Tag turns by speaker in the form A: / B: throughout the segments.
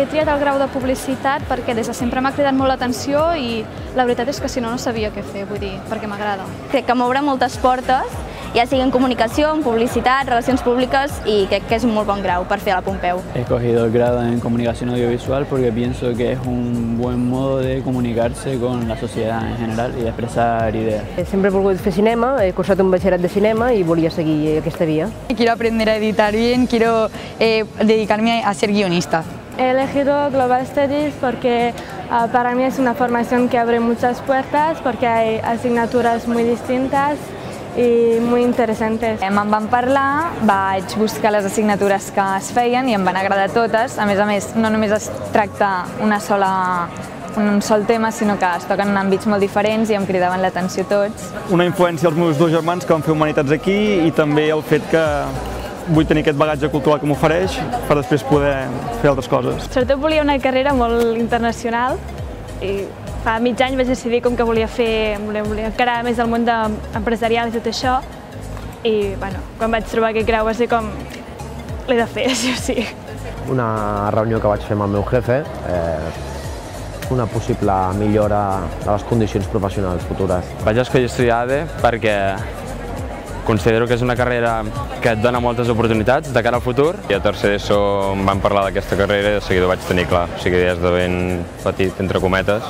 A: He triat el grau de publicitat perquè des de sempre m'ha cridat molt l'atenció i la veritat és que si no, no sabia què fer, vull dir, perquè m'agrada.
B: Crec que m'obre moltes portes, ja sigui en comunicació, en publicitat, relacions públiques i crec que és un molt bon grau per fer a la Pompeu.
C: He escogido el grado en comunicación audiovisual porque pienso que es un buen modo de comunicarse con la sociedad en general y de expresar ideas.
D: Sempre he volgut fer cinema, he cursat un batxillerat de cinema i volia seguir aquesta via.
E: Quiero aprender a editar bien, quiero eh, dedicarme a ser guionista.
F: He elegido Global Studies porque uh, para mí es una formación que abre muchas puertas porque hay asignaturas muy distintas i muy interesantes.
E: Me'n van parlar, vaig buscar les assignatures que es feien i em van agradar totes. A més a més, no només es tracta una sola, un sol tema, sinó que es toquen en àmbits molt diferents i em cridaven l'atenció tots.
G: Una influència als meus dos germans que van fer Humanitats aquí i també el fet que vull tenir aquest bagatge cultural que m'ofereix per després poder fer altres coses.
F: Sobretot volia una carrera molt internacional i fa mig any vaig decidir com que volia fer, volia, volia encarar més del món de, empresarial i tot això i bueno, quan vaig trobar aquest grau va ser com l'he de fer, sí o sí.
H: Una reunió que vaig fer amb el meu jefe, eh, una possible millora de les condicions professionals futures.
I: Vaig escollir estudiar ADE perquè considero que és una carrera que et dona moltes oportunitats de cara al futur. I a tercer d'ESO em van parlar d'aquesta carrera i de seguida ho vaig tenir clar. O sigui, des de ben petit, entre cometes,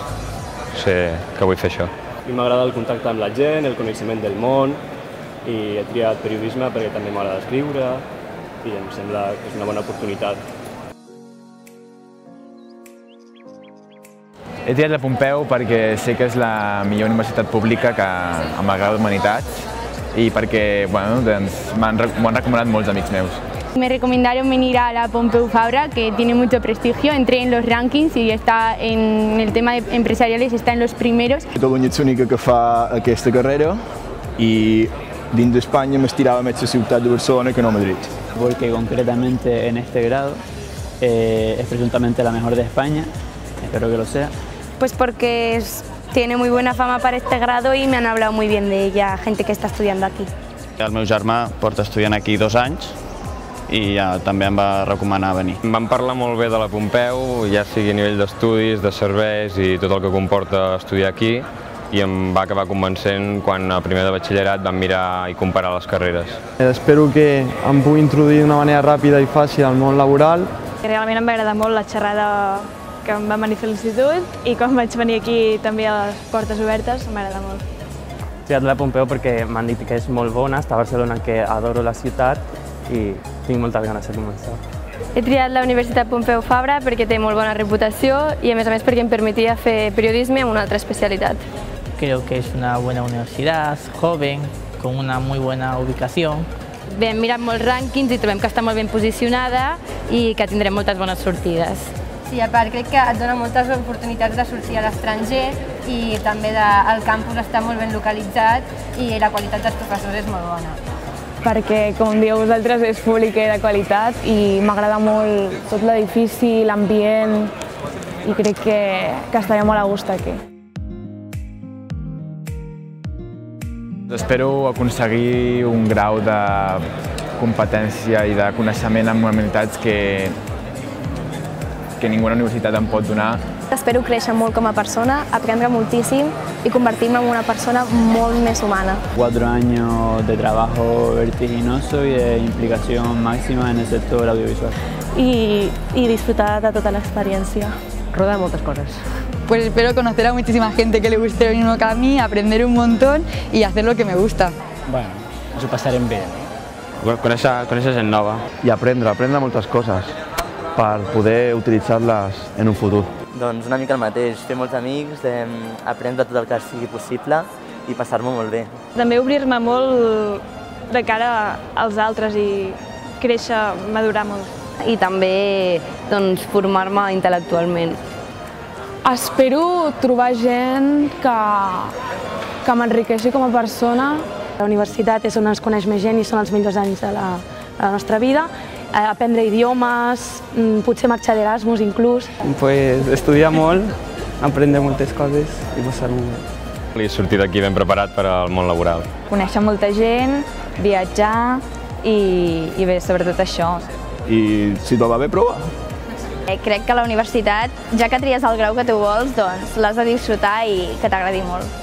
I: sé que vull fer això.
J: I m'agrada el contacte amb la gent, el coneixement del món, i he triat periodisme perquè també m'agrada escriure i em sembla que és una bona oportunitat.
K: He triat la Pompeu perquè sé que és la millor universitat pública que amb el grau d'Humanitats i perquè bueno, doncs, m'ho han recomanat molts amics meus.
L: Me recomendaron venir a la Pompeu Fabra, que tiene mucho prestigio. Entré en los rankings y está en el tema de empresariales, está en los primeros.
M: Catalunya és l'única que fa aquesta carrera i dins d'Espanya m'estirava més la ciutat de Barcelona que no Madrid.
C: Porque concretamente en este grado eh, es presuntamente la mejor de España, espero que lo sea.
B: Pues porque es, tiene muy buena fama para este grado y me han hablado muy bien de ella, gente que está estudiando aquí.
N: El meu germà porta estudiant aquí dos anys i ja també em va recomanar venir.
I: Em van parlar molt bé de la Pompeu, ja sigui a nivell d'estudis, de serveis i tot el que comporta estudiar aquí, i em va acabar convencent quan a primer de batxillerat vam mirar i comparar les carreres.
O: Espero que em pugui introduir d'una manera ràpida i fàcil al món laboral.
F: Realment em va agradar molt la xerrada que em van venir a fer l'institut i quan vaig venir aquí també a les portes obertes em va agradar molt.
P: He triat la Pompeu perquè m'han dit que és molt bona, està a Barcelona, que adoro la ciutat i tinc moltes ganes de començar.
Q: He triat la Universitat Pompeu Fabra perquè té molt bona reputació i a més a més perquè em permetia fer periodisme amb una altra especialitat.
R: Creo que es una buena universidad, joven, con una muy buena ubicación.
Q: Bé, hem mirat molts rànquings i trobem que està molt ben posicionada i que tindrem moltes bones sortides.
S: Sí, a part crec que et dona moltes oportunitats de sortir a l'estranger i també de, el campus està molt ben localitzat i la qualitat dels professors és molt bona.
E: Perquè, com dieu vosaltres, és públic de qualitat i m'agrada molt tot l'edifici, l'ambient i crec que, que estaré molt a gust aquí.
K: Espero aconseguir un grau de competència i de coneixement en humanitats que, que ninguna universitat em pot donar.
B: Espero créixer molt com a persona, aprendre moltíssim i convertir-me en una persona molt més humana.
C: Cuatro años de trabajo vertiginoso y de implicación máxima en el sector audiovisual.
Q: I, i disfrutar de tota l'experiència.
D: Rodar moltes coses.
E: Pues espero conocer a muchísima gente que le guste lo mismo que a mí, aprender un montón y hacer lo que me gusta.
C: Bueno, ens ho passarem bé.
I: Conèixer, conèixer gent nova.
H: I aprendre, aprendre moltes coses per poder utilitzar-les en un futur.
T: Doncs una mica el mateix, fer molts amics, eh, aprendre tot el que sigui possible i passar-m'ho molt bé.
F: També obrir-me molt de cara als altres i créixer, madurar molt.
B: I també doncs, formar-me intel·lectualment.
E: Espero trobar gent que, que m'enriqueixi com a persona.
Q: La universitat és on es coneix més gent i són els millors anys de la, de la nostra vida
U: aprendre idiomes, mm, potser marxar d'Erasmus inclús.
S: Pues estudiar molt, aprendre moltes coses i passar-m'ho bé.
I: I sortir d'aquí ben preparat per al món laboral.
E: Conèixer molta gent, viatjar i, i bé, sobretot això.
M: I si tot va bé, prova.
B: Eh, Crec que la universitat, ja que tries el grau que tu vols, doncs l'has de disfrutar i que t'agradi molt.